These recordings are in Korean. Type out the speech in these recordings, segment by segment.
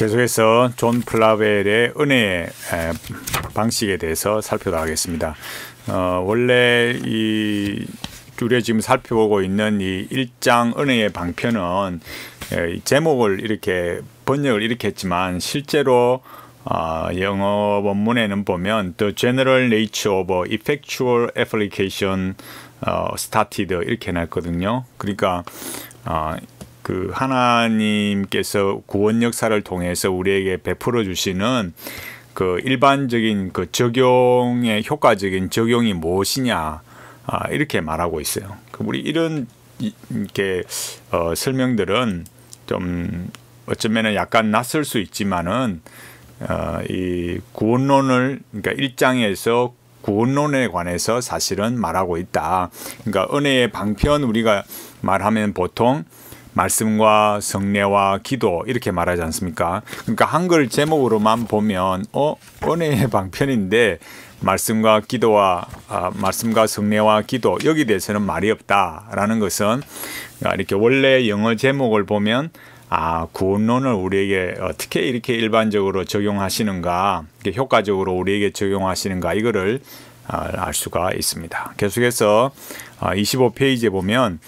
계속해서 존 플라벨의 은혜의 방식에 대해서 살펴보겠습니다. 어, 원래 이 우리가 지금 살펴보고 있는 이 1장 은혜의 방편은 제목을 이렇게 번역을 이렇게 했지만 실제로 어, 영어 원문에는 보면 The General Nature of Effectual Application 어, Stated 이렇게 놨거든요. 그러니까 어, 그 하나님께서 구원 역사를 통해서 우리에게 베풀어 주시는 그 일반적인 그 적용의 효과적인 적용이 무엇이냐 아, 이렇게 말하고 있어요. 그 우리 이런 이렇게 어, 설명들은 좀 어쩌면은 약간 낯설 수 있지만은 어, 이 구원론을 그러니까 일장에서 구원론에 관해서 사실은 말하고 있다. 그러니까 은혜의 방편 우리가 말하면 보통 말씀과 성례와 기도 이렇게 말하지 않습니까? 그러니까 한글 제목으로만 보면 어 은혜의 방편인데 말씀과 기도와 아, 말씀과 성례와 기도 여기 대해서는 말이 없다라는 것은 이렇게 원래 영어 제목을 보면 아 구원론을 우리에게 어떻게 이렇게 일반적으로 적용하시는가 효과적으로 우리에게 적용하시는가 이거를 아, 알 수가 있습니다. 계속해서 25페이지에 아, 보면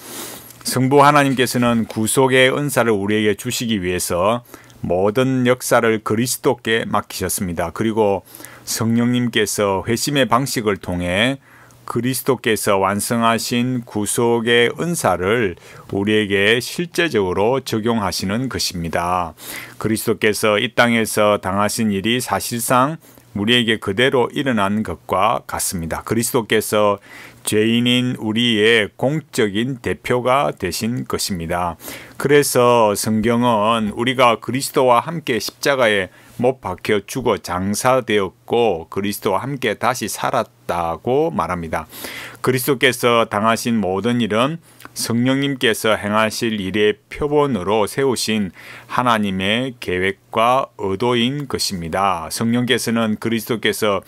성부 하나님께서는 구속의 은사를 우리에게 주시기 위해서 모든 역사를 그리스도께 맡기셨습니다. 그리고 성령님께서 회심의 방식을 통해 그리스도께서 완성하신 구속의 은사를 우리에게 실제적으로 적용하시는 것입니다. 그리스도께서 이 땅에서 당하신 일이 사실상 우리에게 그대로 일어난 것과 같습니다. 그리스도께서 죄인인 우리의 공적인 대표가 되신 것입니다. 그래서 성경은 우리가 그리스도와 함께 십자가에 못 박혀 죽어 장사되었고 그리스도와 함께 다시 살았다고 말합니다. 그리스도께서 당하신 모든 일은 성령님께서 행하실 일의 표본으로 세우신 하나님의 계획과 의도인 것입니다. 성령께서는 그리스도께서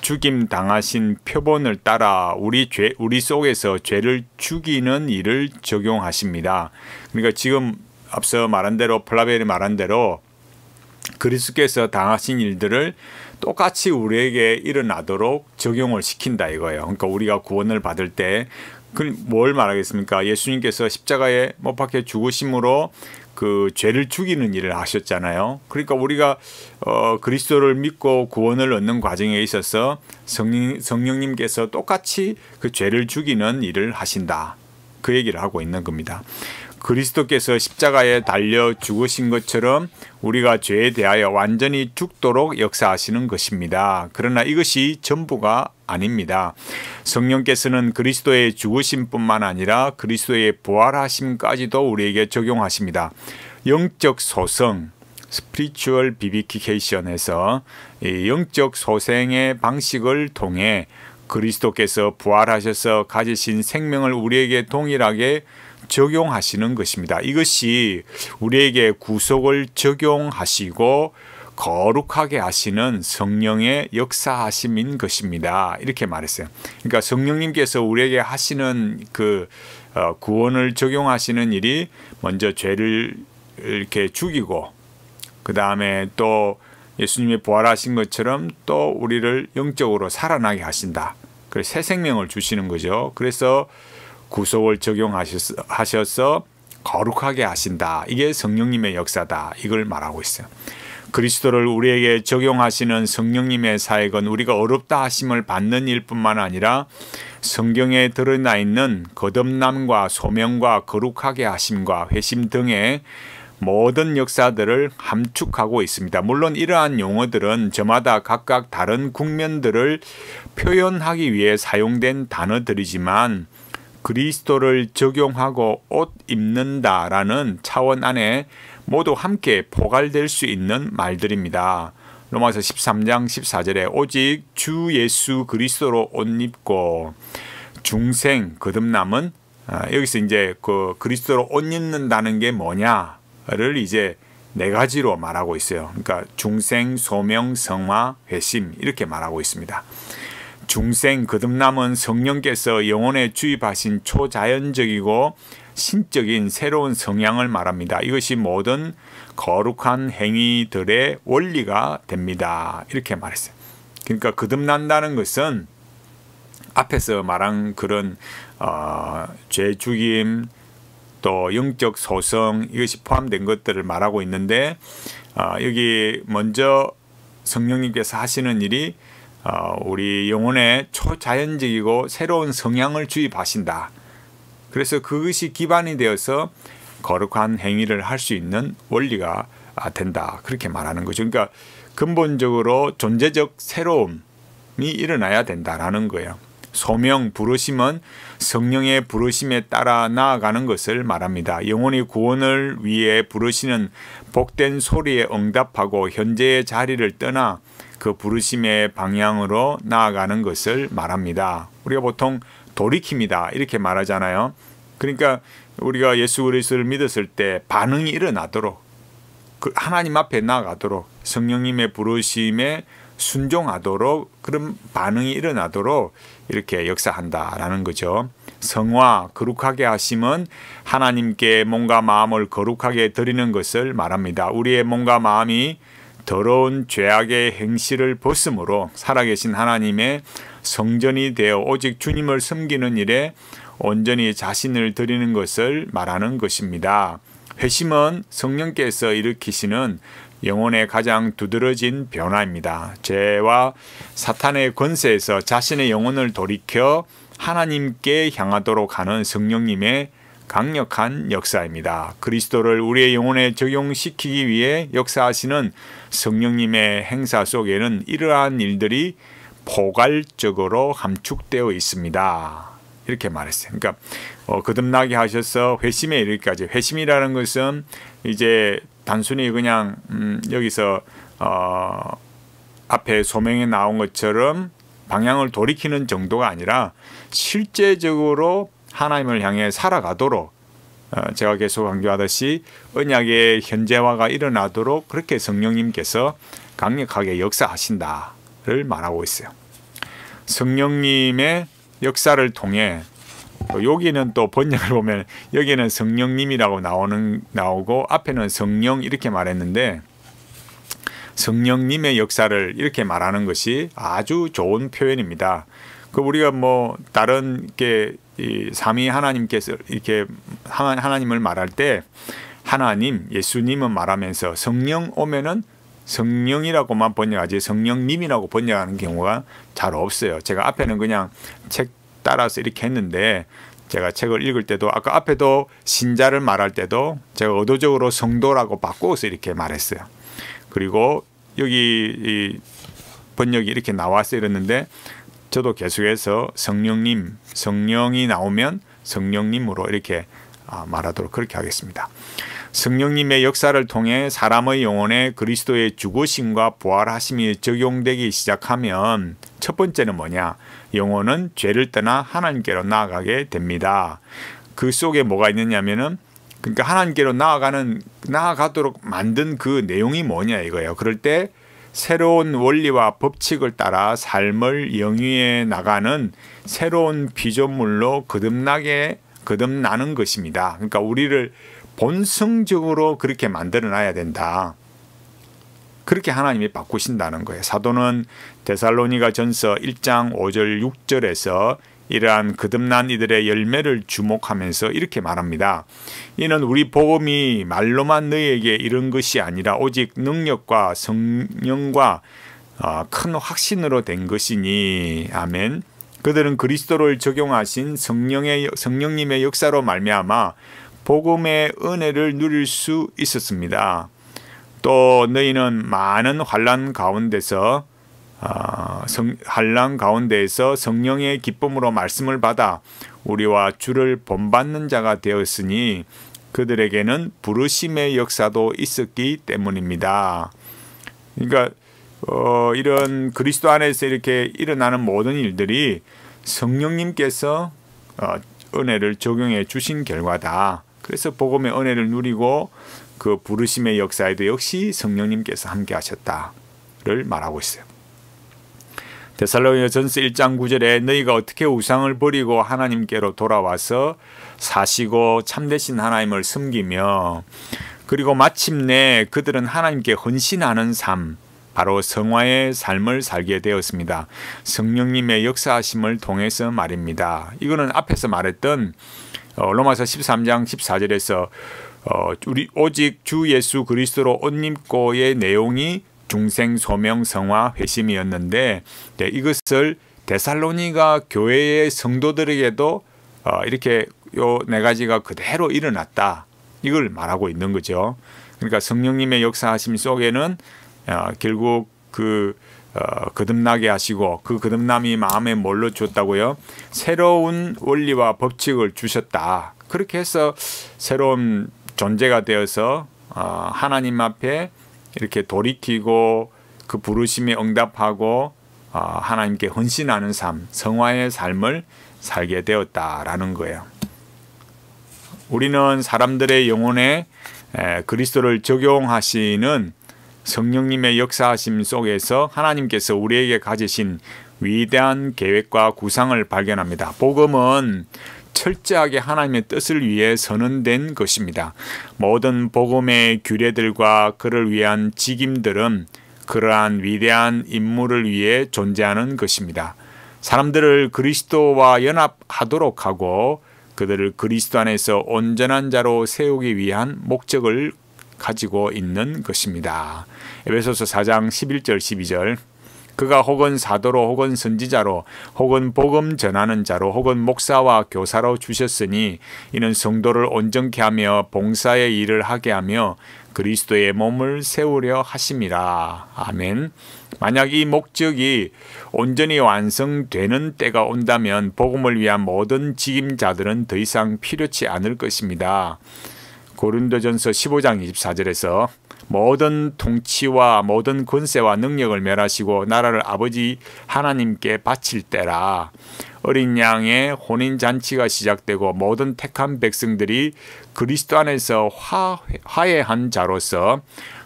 죽임 당하신 표본을 따라 우리 죄 우리 속에서 죄를 죽이는 일을 적용하십니다. 그러니까 지금 앞서 말한 대로 플라벨이 말한 대로 그리스도께서 당하신 일들을 똑같이 우리에게 일어나도록 적용을 시킨다 이거예요. 그러니까 우리가 구원을 받을 때 뭘 말하겠습니까? 예수님께서 십자가에 못 박혀 죽으심으로 그 죄를 죽이는 일을 하셨잖아요. 그러니까 우리가 어, 그리스도를 믿고 구원을 얻는 과정에 있어서 성령, 성령님께서 똑같이 그 죄를 죽이는 일을 하신다. 그 얘기를 하고 있는 겁니다. 그리스도께서 십자가에 달려 죽으신 것처럼 우리가 죄에 대하여 완전히 죽도록 역사하시는 것입니다. 그러나 이것이 전부가 아닙니다. 성령께서는 그리스도의 죽으심뿐만 아니라 그리스도의 부활하심까지도 우리에게 적용하십니다. 영적 소성, 스피리추얼 비비키케이션에서 영적 소생의 방식을 통해 그리스도께서 부활하셔서 가지신 생명을 우리에게 동일하게 적용하시는 것입니다. 이것이 우리에게 구속을 적용하시고 거룩하게 하시는 성령의 역사하심인 것입니다. 이렇게 말했어요. 그러니까 성령님께서 우리에게 하시는 그 어, 구원을 적용하시는 일이 먼저 죄를 이렇게 죽이고 그 다음에 또 예수님이 부활하신 것처럼 또 우리를 영적으로 살아나게 하신다. 그래서 새 생명을 주시는 거죠. 그래서 구속을 적용하셔서 거룩하게 하신다. 이게 성령님의 역사다. 이걸 말하고 있어요. 그리스도를 우리에게 적용하시는 성령님의 사역은 우리가 어렵다 하심을 받는 일뿐만 아니라 성경에 드러나 있는 거듭남과 소명과 거룩하게 하심과 회심 등의 모든 역사들을 함축하고 있습니다. 물론 이러한 용어들은 저마다 각각 다른 국면들을 표현하기 위해 사용된 단어들이지만 그리스도를 적용하고 옷 입는다라는 차원 안에 모두 함께 포괄될 수 있는 말들입니다. 로마서 13장 14절에 오직 주 예수 그리스도로 옷 입고 중생 거듭남은 아, 여기서 이제 그 그리스도로 옷 입는다는 게 뭐냐를 이제 네 가지로 말하고 있어요. 그러니까 중생, 소명, 성화, 회심 이렇게 말하고 있습니다. 중생 거듭남은 성령께서 영혼에 주입하신 초자연적이고 신적인 새로운 성향을 말합니다. 이것이 모든 거룩한 행위들의 원리가 됩니다. 이렇게 말했어요. 그러니까 거듭난다는 것은 앞에서 말한 그런 어, 죄 죽임 또 영적 소성 이것이 포함된 것들을 말하고 있는데 어, 여기 먼저 성령님께서 하시는 일이 어, 우리 영혼에 초자연적이고 새로운 성향을 주입하신다. 그래서 그것이 기반이 되어서 거룩한 행위를 할 수 있는 원리가 된다. 그렇게 말하는 거죠. 그러니까 근본적으로 존재적 새로움이 일어나야 된다라는 거예요. 소명 부르심은 성령의 부르심에 따라 나아가는 것을 말합니다. 영혼이 구원을 위해 부르시는 복된 소리에 응답하고 현재의 자리를 떠나 그 부르심의 방향으로 나아가는 것을 말합니다. 우리가 보통 돌이킵니다. 이렇게 말하잖아요. 그러니까 우리가 예수 그리스도를 믿었을 때 반응이 일어나도록 그 하나님 앞에 나아가도록 성령님의 부르심에 순종하도록 그런 반응이 일어나도록 이렇게 역사한다라는 거죠. 성화 거룩하게 하심은 하나님께 몸과 마음을 거룩하게 드리는 것을 말합니다. 우리의 몸과 마음이 더러운 죄악의 행실을 벗음으로 살아계신 하나님의 성전이 되어 오직 주님을 섬기는 일에 온전히 자신을 드리는 것을 말하는 것입니다. 회심은 성령께서 일으키시는 영혼의 가장 두드러진 변화입니다. 죄와 사탄의 권세에서 자신의 영혼을 돌이켜 하나님께 향하도록 하는 성령님의 강력한 역사입니다. 그리스도를 우리의 영혼에 적용시키기 위해 역사하시는 성령님의 행사 속에는 이러한 일들이 포괄적으로 함축되어 있습니다. 이렇게 말했어요. 그러니까 어, 거듭나게 하셔서 회심에 이르기까지 회심이라는 것은 이제 단순히 그냥 음, 여기서 어, 앞에 소명에 나온 것처럼 방향을 돌이키는 정도가 아니라 실제적으로 하나님을 향해 살아가도록 어, 제가 계속 강조하듯이 언약의 현재화가 일어나도록 그렇게 성령님께서 강력하게 역사하신다를 말하고 있어요. 성령님의 역사를 통해 여기는 또 번역을 보면 여기는 성령님이라고 나오는 나오고 앞에는 성령 이렇게 말했는데 성령님의 역사를 이렇게 말하는 것이 아주 좋은 표현입니다. 그 우리가 뭐 다른 게 삼위 하나님께서 이렇게 하나님을 말할 때 하나님, 예수님은 말하면서 성령 오면은 성령이라고만 번역하지 성령님이라고 번역하는 경우가 잘 없어요. 제가 앞에는 그냥 책 따라서 이렇게 했는데 제가 책을 읽을 때도 아까 앞에도 신자를 말할 때도 제가 의도적으로 성도라고 바꿔서 이렇게 말했어요. 그리고 여기 이 번역이 이렇게 나와서 이랬는데 저도 계속해서 성령님, 성령이 나오면 성령님으로 이렇게 아, 말하도록 그렇게 하겠습니다. 성령님의 역사를 통해 사람의 영혼에 그리스도의 죽으심과 부활하심이 적용되기 시작하면 첫 번째는 뭐냐? 영혼은 죄를 떠나 하나님께로 나아가게 됩니다. 그 속에 뭐가 있느냐면은 그러니까 하나님께로 나아가는 나아가도록 만든 그 내용이 뭐냐 이거예요. 그럴 때 새로운 원리와 법칙을 따라 삶을 영위해 나가는 새로운 피조물로 거듭나게 거듭나는 것입니다. 그러니까 우리를 본성적으로 그렇게 만들어 놔야 된다. 그렇게 하나님이 바꾸신다는 거예요. 사도는 데살로니가 전서 1장 5절 6절에서 이러한 거듭난 이들의 열매를 주목하면서 이렇게 말합니다. 이는 우리 복음이 말로만 너희에게 이런 것이 아니라 오직 능력과 성령과 어, 큰 확신으로 된 것이니 아멘. 그들은 그리스도를 적용하신 성령의 성령님의 역사로 말미암아 복음의 은혜를 누릴 수 있었습니다. 또 너희는 많은 환란 가운데서 어, 성, 한란 가운데에서 성령의 기쁨으로 말씀을 받아 우리와 주를 본받는 자가 되었으니 그들에게는 부르심의 역사도 있었기 때문입니다. 그러니까 어, 이런 그리스도 안에서 이렇게 일어나는 모든 일들이 성령님께서 어, 은혜를 적용해 주신 결과다. 그래서 복음의 은혜를 누리고 그 부르심의 역사에도 역시 성령님께서 함께 하셨다를 말하고 있어요. 데살로니가전서 1장 9절에 너희가 어떻게 우상을 버리고 하나님께로 돌아와서 사시고 참되신 하나님을 섬기며 그리고 마침내 그들은 하나님께 헌신하는 삶, 바로 성화의 삶을 살게 되었습니다. 성령님의 역사하심을 통해서 말입니다. 이거는 앞에서 말했던 어, 로마서 13장 14절에서 어, 우리 오직 주 예수 그리스도로 옷 입고의 내용이 중생 소명 성화 회심이었는데 네, 이것을 데살로니가 교회의 성도들에게도 어, 이렇게 요 네 가지가 그대로 일어났다 이걸 말하고 있는 거죠. 그러니까 성령님의 역사하심 속에는 어, 결국 그 어, 거듭나게 하시고 그 거듭남이 마음에 뭘로 줬다고요? 새로운 원리와 법칙을 주셨다. 그렇게 해서 새로운 존재가 되어서 어, 하나님 앞에 이렇게 돌이키고 그 부르심에 응답하고 어, 하나님께 헌신하는 삶, 성화의 삶을 살게 되었다라는 거예요. 우리는 사람들의 영혼에 그리스도를 적용하시는 성령님의 역사하심 속에서 하나님께서 우리에게 가지신 위대한 계획과 구상을 발견합니다. 복음은 철저하게 하나님의 뜻을 위해 선언된 것입니다. 모든 복음의 규례들과 그를 위한 직임들은 그러한 위대한 임무를 위해 존재하는 것입니다. 사람들을 그리스도와 연합하도록 하고 그들을 그리스도 안에서 온전한 자로 세우기 위한 목적을 가지고 있는 것입니다. 에베소서 4장 11절 12절 그가 혹은 사도로 혹은 선지자로 혹은 복음 전하는 자로 혹은 목사와 교사로 주셨으니 이는 성도를 온전케 하며 봉사의 일을 하게 하며 그리스도의 몸을 세우려 하심이라. 아멘. 만약 이 목적이 온전히 완성되는 때가 온다면 복음을 위한 모든 직임자들은 더 이상 필요치 않을 것입니다. 고린도전서 15장 24절에서 모든 통치와 모든 권세와 능력을 멸하시고 나라를 아버지 하나님께 바칠 때라 어린 양의 혼인 잔치가 시작되고 모든 택한 백성들이 그리스도 안에서 화, 화해한 자로서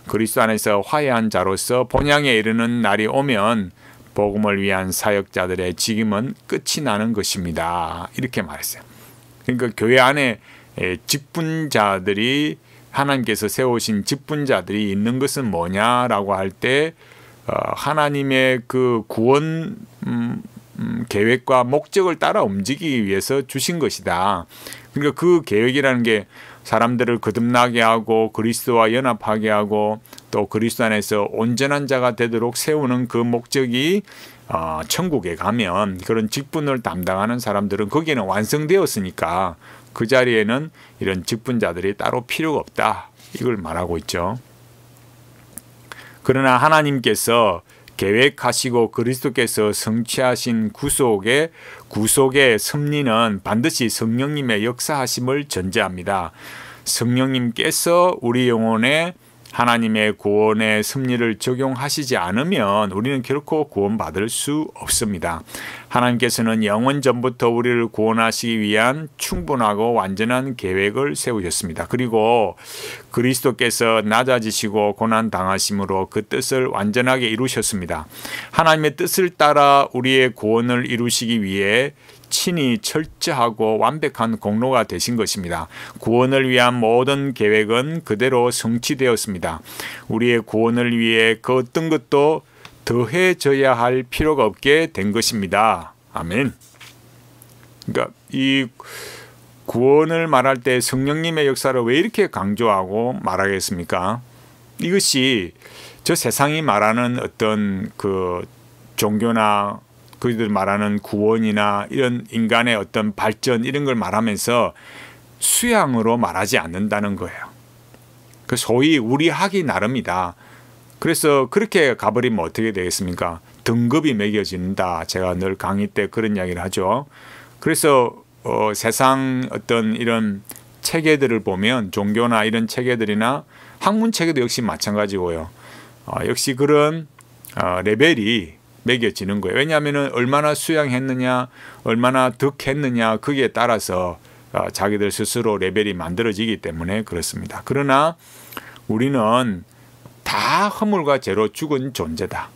그리스도 안에서 화해한 자로서 본향에 이르는 날이 오면 복음을 위한 사역자들의 직임은 끝이 나는 것입니다. 이렇게 말했어요. 그러니까 교회 안에 직분자들이 하나님께서 세우신 직분자들이 있는 것은 뭐냐라고 할때 어, 하나님의 그 구원 음, 음, 계획과 목적을 따라 움직이기 위해서 주신 것이다. 그러니까 그 계획이라는 게 사람들을 거듭나게 하고 그리스도와 연합하게 하고 또 그리스도 안에서 온전한 자가 되도록 세우는 그 목적이 어, 천국에 가면 그런 직분을 담당하는 사람들은 거기에는 완성되었으니까 그 자리에는 이런 직분자들이 따로 필요가 없다. 이걸 말하고 있죠. 그러나 하나님께서 계획하시고 그리스도께서 성취하신 구속의 구속의 섭리는 반드시 성령님의 역사하심을 전제합니다. 성령님께서 우리 영혼에 하나님의 구원의 섭리를 적용하시지 않으면 우리는 결코 구원받을 수 없습니다. 하나님께서는 영원 전부터 우리를 구원하시기 위한 충분하고 완전한 계획을 세우셨습니다. 그리고 그리스도께서 낮아지시고 고난 당하심으로 그 뜻을 완전하게 이루셨습니다. 하나님의 뜻을 따라 우리의 구원을 이루시기 위해 친히 철저하고 완벽한 공로가 되신 것입니다. 구원을 위한 모든 계획은 그대로 성취되었습니다. 우리의 구원을 위해 그 어떤 것도 더해져야 할 필요가 없게 된 것입니다. 아멘. 그러니까 이 구원을 말할 때 성령님의 역사를 왜 이렇게 강조하고 말하겠습니까? 이것이 저 세상이 말하는 어떤 그 종교나 그들 말하는 구원이나 이런 인간의 어떤 발전 이런 걸 말하면서 수양으로 말하지 않는다는 거예요. 그 소위 우리 학이 나름이다. 그래서 그렇게 가버리면 어떻게 되겠습니까? 등급이 매겨진다. 제가 늘 강의 때 그런 이야기를 하죠. 그래서 어, 세상 어떤 이런 체계들을 보면 종교나 이런 체계들이나 학문 체계도 역시 마찬가지고요. 어, 역시 그런 어, 레벨이 매겨지는 거예요. 왜냐하면 얼마나 수양했느냐, 얼마나 득했느냐 거기에 따라서 어, 자기들 스스로 레벨이 만들어지기 때문에 그렇습니다. 그러나 우리는 다 허물과 죄로 죽은 존재다.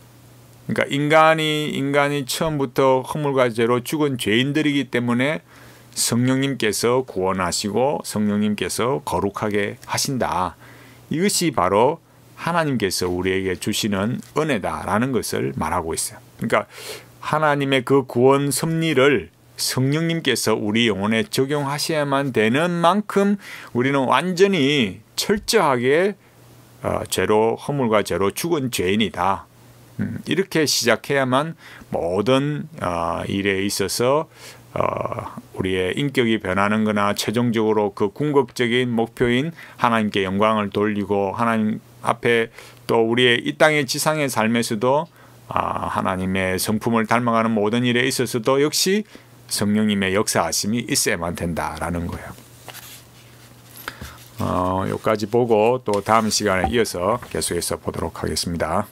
그러니까 인간이 인간이 처음부터 허물과 죄로 죽은 죄인들이기 때문에 성령님께서 구원하시고 성령님께서 거룩하게 하신다. 이것이 바로 하나님께서 우리에게 주시는 은혜다라는 것을 말하고 있어요. 그러니까 하나님의 그 구원 섭리를 성령님께서 우리 영혼에 적용하셔야만 되는 만큼 우리는 완전히 철저하게 어, 죄로 허물과 죄로 죽은 죄인이다. 음, 이렇게 시작해야만 모든 어, 일에 있어서 어, 우리의 인격이 변하는 거나 최종적으로 그 궁극적인 목표인 하나님께 영광을 돌리고 하나님 앞에 또 우리의 이 땅의 지상의 삶에서도 아, 하나님의 성품을 닮아가는 모든 일에 있어서도 역시 성령님의 역사하심이 있어야만 된다라는 거예요. 어, 여기까지 보고 또 다음 시간에 이어서 계속해서 보도록 하겠습니다.